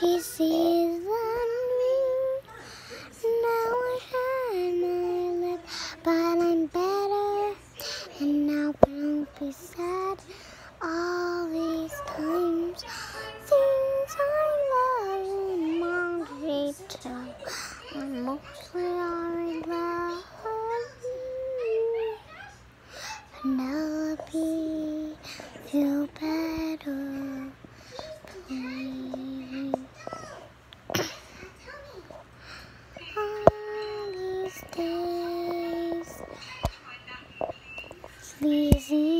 she sees on me. Now I had my lip, but I'm better. And now don't be sad. All these times, things I love in Margarita are mostly are in love. Penelope, feel better, please. All sleazy